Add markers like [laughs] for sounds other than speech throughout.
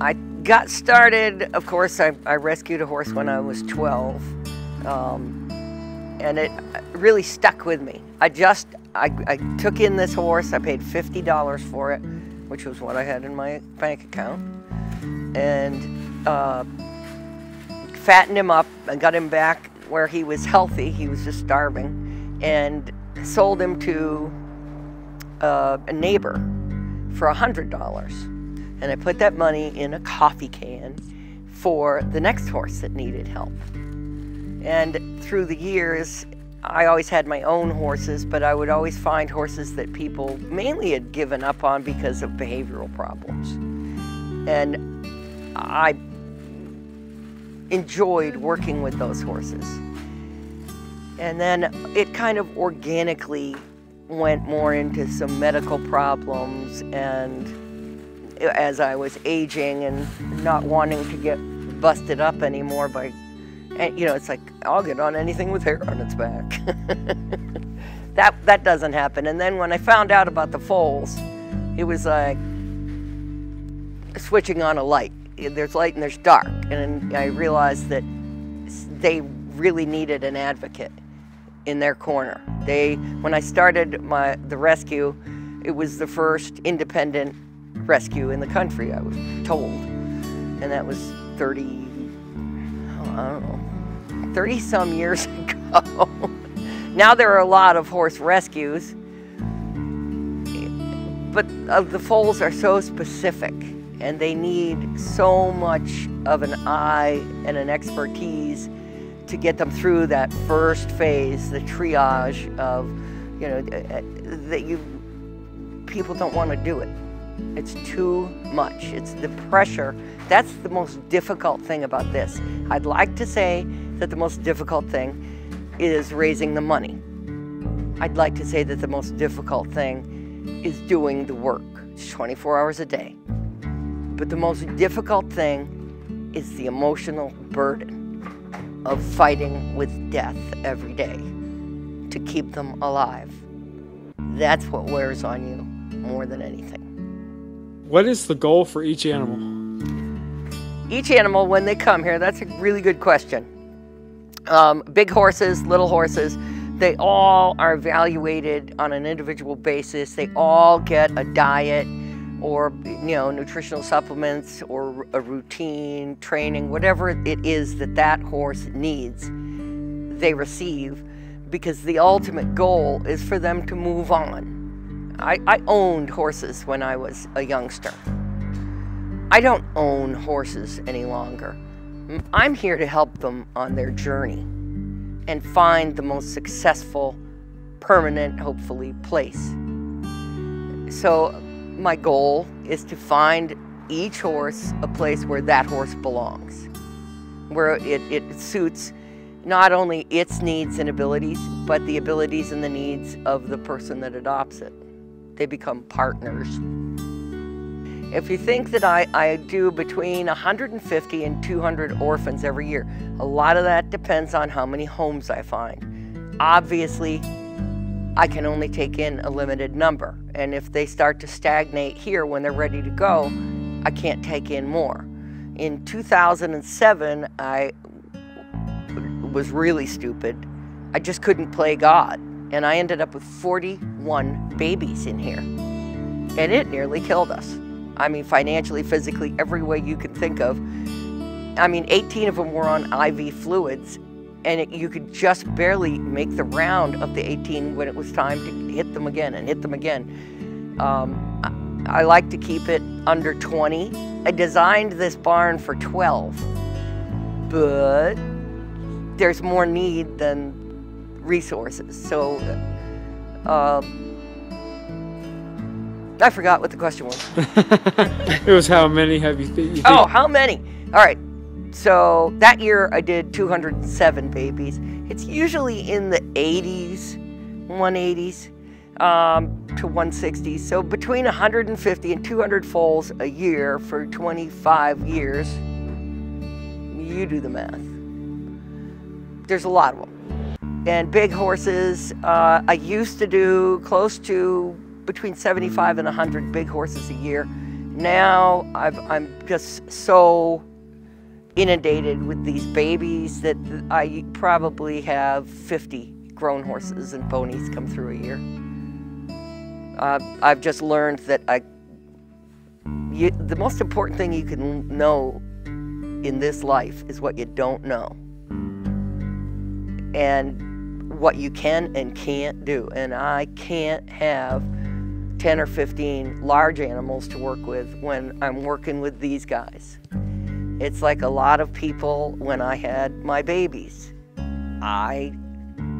I got started, of course, I, I rescued a horse when I was 12. Um, and it really stuck with me. I just, I, I took in this horse, I paid $50 for it, which was what I had in my bank account. And uh, fattened him up and got him back where he was healthy. He was just starving. And sold him to uh, a neighbor for $100. And I put that money in a coffee can for the next horse that needed help. And through the years, I always had my own horses, but I would always find horses that people mainly had given up on because of behavioral problems. And I enjoyed working with those horses. And then it kind of organically went more into some medical problems and as I was aging and not wanting to get busted up anymore by, and, you know, it's like, I'll get on anything with hair on its back. [laughs] that, that doesn't happen. And then when I found out about the foals, it was like switching on a light. There's light and there's dark. And I realized that they really needed an advocate in their corner. They, when I started my, the rescue, it was the first independent rescue in the country, I was told. And that was 30, oh, I don't know, 30 some years [laughs] ago. now there are a lot of horse rescues, but uh, the foals are so specific and they need so much of an eye and an expertise to get them through that first phase, the triage of, you know, uh, that you, people don't want to do it. It's too much. It's the pressure. That's the most difficult thing about this. I'd like to say that the most difficult thing is raising the money. I'd like to say that the most difficult thing is doing the work. It's 24 hours a day. But the most difficult thing is the emotional burden of fighting with death every day to keep them alive. That's what wears on you more than anything. What is the goal for each animal? Each animal, when they come here, that's a really good question. Um, big horses, little horses, they all are evaluated on an individual basis. They all get a diet or you know nutritional supplements or a routine training whatever it is that that horse needs they receive because the ultimate goal is for them to move on I, I owned horses when i was a youngster. I don't own horses any longer. I'm here to help them on their journey and find the most successful permanent hopefully place. So my goal is to find each horse a place where that horse belongs, where it, it suits not only its needs and abilities, but the abilities and the needs of the person that adopts it. They become partners. If you think that I, I do between 150 and 200 orphans every year, a lot of that depends on how many homes I find. Obviously, I can only take in a limited number. And if they start to stagnate here when they're ready to go, I can't take in more. In 2007, I was really stupid. I just couldn't play God. And I ended up with 41 babies in here. And it nearly killed us. I mean, financially, physically, every way you can think of. I mean, 18 of them were on IV fluids, and it, you could just barely make the round of the 18 when it was time to hit them again and hit them again. Um, I, I like to keep it under 20. I designed this barn for 12, but there's more need than resources. So uh, I forgot what the question was. [laughs] it was how many have you, th- you think? Oh, how many? All right. So that year I did 207 babies. It's usually in the 80s, 180s um, to 160s. So between 150 and 200 foals a year for 25 years. You do the math. There's a lot of them. And big horses, uh, I used to do close to between 75 and 100 big horses a year. Now I've, I'm just so inundated with these babies that I probably have 50 grown horses and ponies come through a year. Uh, I've just learned that I, you, the most important thing you can know in this life is what you don't know and what you can and can't do. And I can't have 10 or 15 large animals to work with when I'm working with these guys. It's like a lot of people when I had my babies. I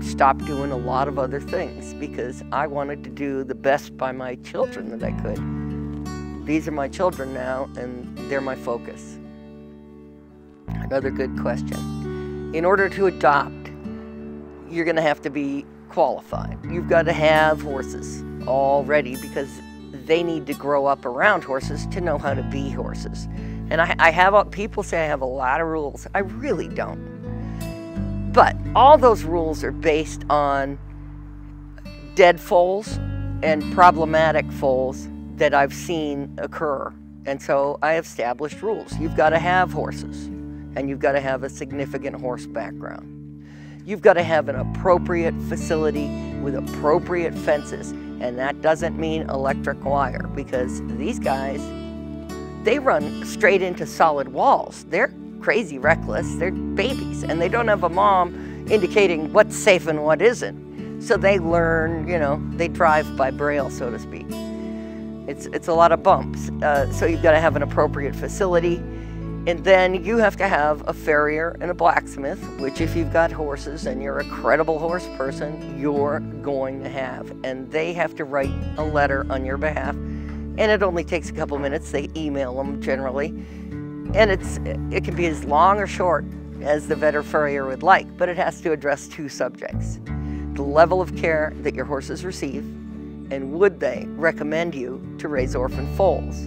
stopped doing a lot of other things because I wanted to do the best by my children that I could. These are my children now, and they're my focus. Another good question. In order to adopt, you're going to have to be qualified. You've got to have horses already because they need to grow up around horses to know how to be horses. And I, I have people say I have a lot of rules. I really don't. But all those rules are based on dead foals and problematic foals that I've seen occur. And so I established rules. You've got to have horses, and you've got to have a significant horse background. You've got to have an appropriate facility with appropriate fences, and that doesn't mean electric wire because these guys, they run straight into solid walls. They're crazy reckless. They're babies and they don't have a mom indicating what's safe and what isn't. So they learn, you know, they drive by braille, so to speak. It's, it's a lot of bumps. Uh, so you've got to have an appropriate facility. And then you have to have a farrier and a blacksmith, which if you've got horses and you're a credible horse person, you're going to have. And they have to write a letter on your behalf. And it only takes a couple minutes. They email them generally and it's it can be as long or short as the vet or farrier would like, but it has to address two subjects. The level of care that your horses receive, and would they recommend you to raise orphan foals?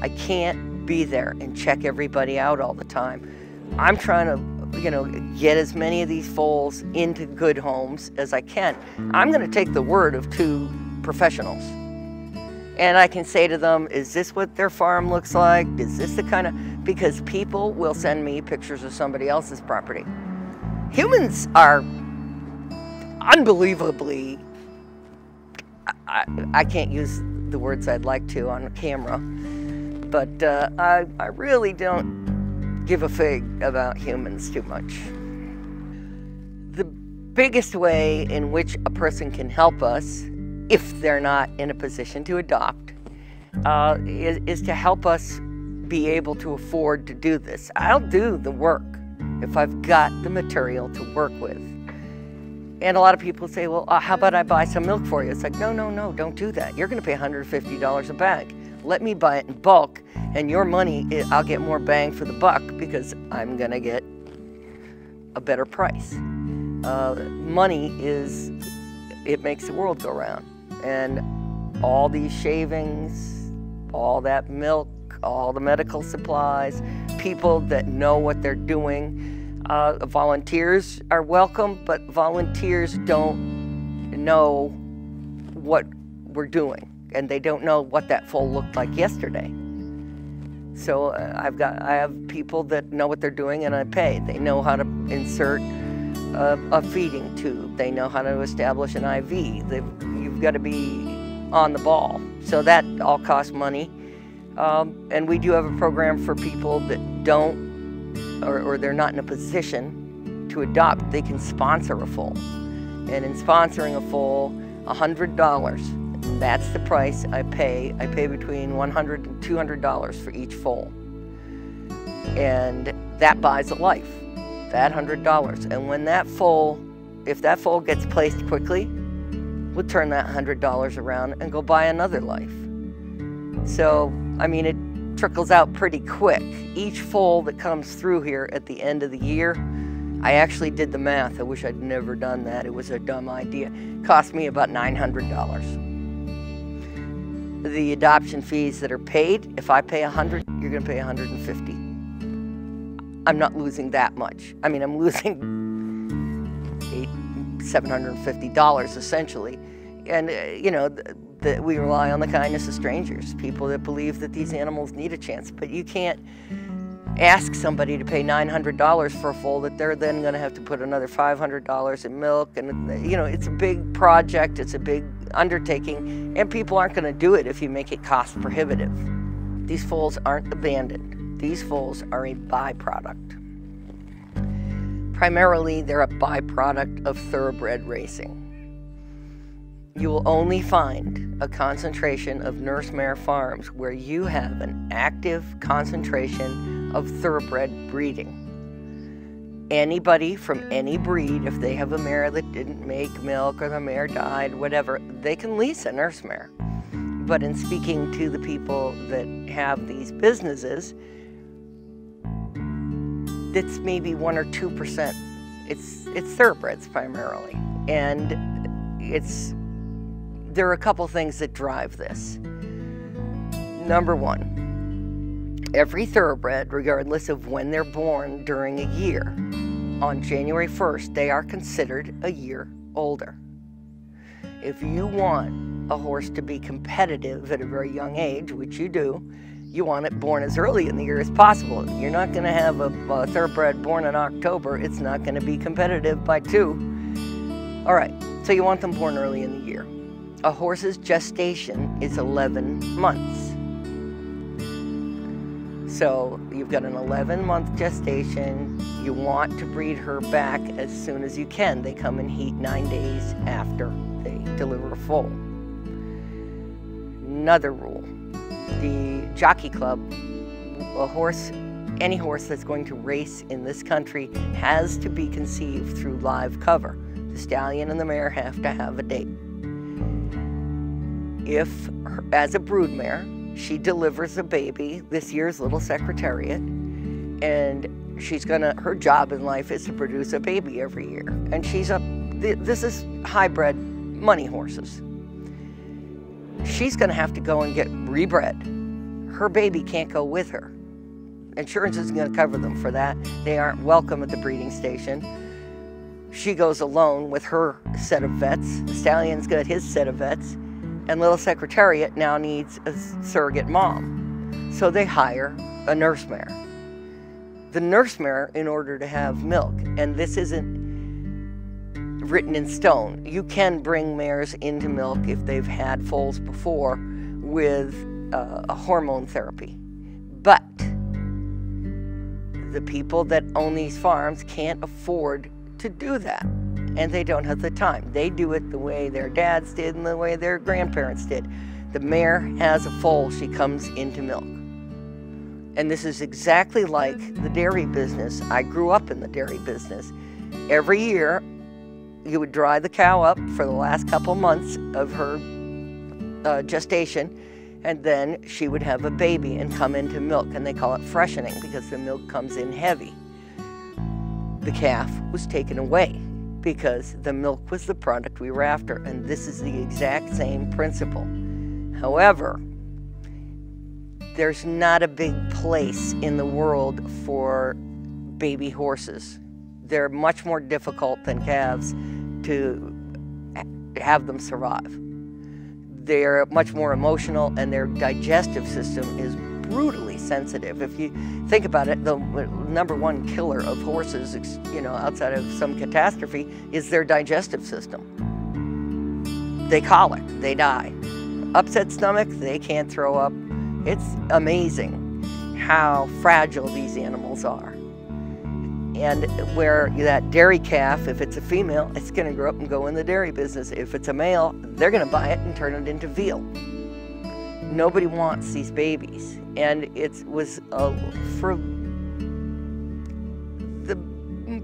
I can't be there and check everybody out all the time. I'm trying to, you know, get as many of these foals into good homes as I can. I'm going to take the word of two professionals. And I can say to them, is this what their farm looks like? Is this the kind of, because people will send me pictures of somebody else's property. Humans are unbelievably, I, I can't use the words I'd like to on camera, but uh, I, I really don't give a fig about humans too much. The biggest way in which a person can help us, if they're not in a position to adopt, uh, is, is to help us be able to afford to do this. I'll do the work if I've got the material to work with. And a lot of people say, well, uh, how about I buy some milk for you? It's like, no, no, no, don't do that. You're going to pay $150 a bag. Let me buy it in bulk, and your money, I'll get more bang for the buck because I'm going to get a better price. Uh, money is, it makes the world go round. And all these shavings, all that milk, all the medical supplies, people that know what they're doing. Uh, volunteers are welcome, but volunteers don't know what we're doing, and they don't know what that foal looked like yesterday. So uh, I've got I have people that know what they're doing, and I pay. They know how to insert a, a feeding tube. They know how to establish an IV. They've, you've got to be on the ball. So that all costs money. Um, and we do have a program for people that don't or, or, they're not in a position to adopt. They can sponsor a foal. And in sponsoring a foal, $100. That's the price I pay. I pay between $100 and $200 for each foal. And that buys a life, that $100. And when that foal, if that foal gets placed quickly, we'll turn that $100 around and go buy another life. So I mean, it trickles out pretty quick. Each foal that comes through here at the end of the year, I actually did the math. I wish I'd never done that. It was a dumb idea. It cost me about $900. The adoption fees that are paid, if I pay 100, you're going to pay 150. I'm not losing that much. I mean, I'm [laughs] losing eight, $750 essentially. And, uh, you know, we rely on the kindness of strangers, people that believe that these animals need a chance. But you can't ask somebody to pay $900 for a foal that they're then going to have to put another $500 in milk. And, you know, it's a big project, it's a big undertaking, and people aren't going to do it if you make it cost prohibitive. These foals aren't abandoned, these foals are a byproduct. Primarily, they're a byproduct of thoroughbred racing you will only find a concentration of nurse mare farms where you have an active concentration of thoroughbred breeding. Anybody from any breed, if they have a mare that didn't make milk or the mare died, whatever, they can lease a nurse mare. But in speaking to the people that have these businesses, it's maybe one or two percent. It's it's thoroughbreds primarily, and it's there are a couple things that drive this. Number one, every thoroughbred, regardless of when they're born during a year, on January 1st, they are considered a year older. If you want a horse to be competitive at a very young age, which you do, you want it born as early in the year as possible. You're not going to have a, a, thoroughbred born in October. It's not going to be competitive by two. All right, so you want them born early in the year. A horse's gestation is 11 months. So you've got an 11 month gestation. You want to breed her back as soon as you can. They come in heat nine days after they deliver a foal. Another rule the jockey club, a horse, any horse that's going to race in this country has to be conceived through live cover. The stallion and the mare have to have a date if, as a broodmare, she delivers a baby, this year's little secretariat, and she's gonna, her job in life is to produce a baby every year. And she's a, this is hybrid money horses. She's gonna have to go and get rebred. Her baby can't go with her. Insurance isn't gonna cover them for that. They aren't welcome at the breeding station. She goes alone with her set of vets. The stallion's got his set of vets and Little Secretariat now needs a surrogate mom. So they hire a nurse mare. The nurse mare, in order to have milk, and this isn't written in stone, you can bring mares into milk if they've had foals before with uh, a hormone therapy. But the people that own these farms can't afford to do that and they don't have the time. They do it the way their dads did and the way their grandparents did. The mare has a foal, she comes into milk. And this is exactly like the dairy business. I grew up in the dairy business. Every year, you would dry the cow up for the last couple months of her uh, gestation, and then she would have a baby and come into milk. And they call it freshening because the milk comes in heavy. The calf was taken away because the milk was the product we were after, and this is the exact same principle. However, there's not a big place in the world for baby horses. They're much more difficult than calves to have them survive. They're much more emotional, and their digestive system is brutally sensitive. If you think about it, the number one killer of horses, you know, outside of some catastrophe, is their digestive system. They colic, they die. Upset stomach, they can't throw up. It's amazing how fragile these animals are. And where that dairy calf, if it's a female, it's going to grow up and go in the dairy business. If it's a male, they're going to buy it and turn it into veal. Nobody wants these babies. And it was uh, for the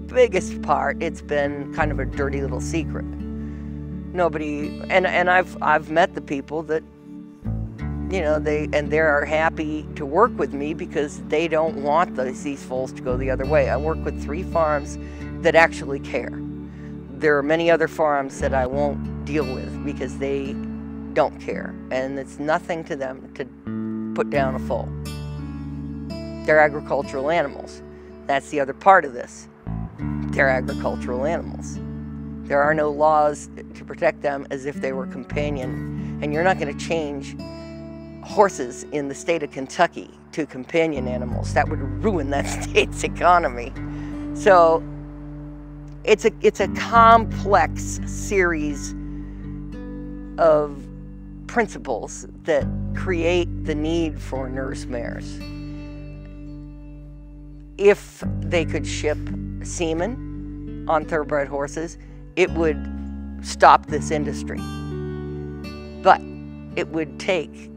biggest part, it's been kind of a dirty little secret. Nobody, and, and I've, I've met the people that, you know, they, and they are happy to work with me because they don't want the, these foals to go the other way. I work with three farms that actually care. There are many other farms that I won't deal with because they don't care, and it's nothing to them to put down a foal. They're agricultural animals. That's the other part of this. They're agricultural animals. There are no laws to protect them as if they were companion And you're not going to change horses in the state of Kentucky to companion animals. That would ruin that [laughs] state's economy. So it's a, it's a complex series of principles that create the need for nurse mares. If they could ship semen on thoroughbred horses, it would stop this industry. But it would take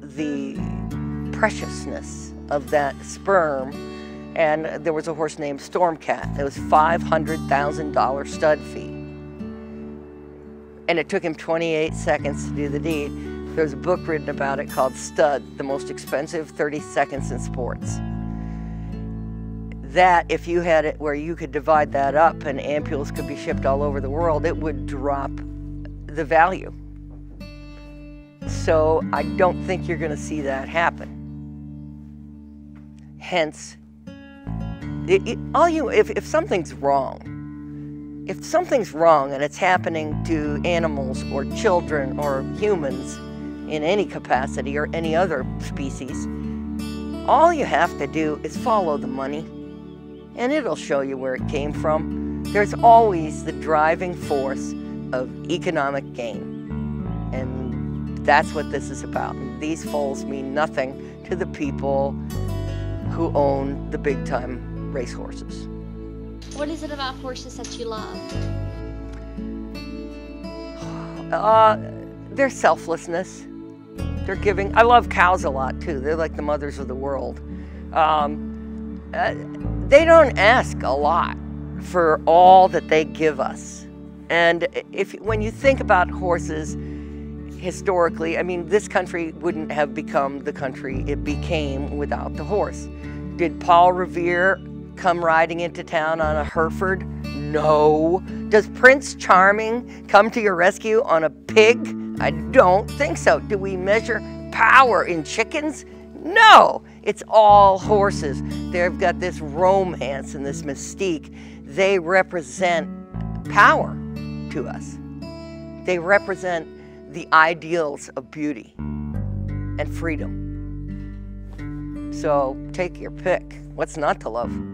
the preciousness of that sperm and there was a horse named Storm Cat. It was $500,000 stud fee. And it took him 28 seconds to do the deed. There's a book written about it called Stud, the most expensive 30 seconds in sports. That, if you had it where you could divide that up and ampules could be shipped all over the world, it would drop the value. So I don't think you're going to see that happen. Hence, it, it, all you if, if something's wrong, if something's wrong and it's happening to animals or children or humans in any capacity or any other species, all you have to do is follow the money and it'll show you where it came from. There's always the driving force of economic gain. And that's what this is about. These foals mean nothing to the people who own the big time racehorses. What is it about horses that you love? Uh, their selflessness. They're giving. I love cows a lot too. They're like the mothers of the world. Um, uh, they don't ask a lot for all that they give us. And if when you think about horses historically, I mean, this country wouldn't have become the country it became without the horse. Did Paul Revere come riding into town on a Hereford? No. Does Prince Charming come to your rescue on a pig? I don't think so. Do we measure power in chickens? No. It's all horses. They've got this romance and this mystique. They represent power to us. They represent the ideals of beauty and freedom. So take your pick. What's not to love?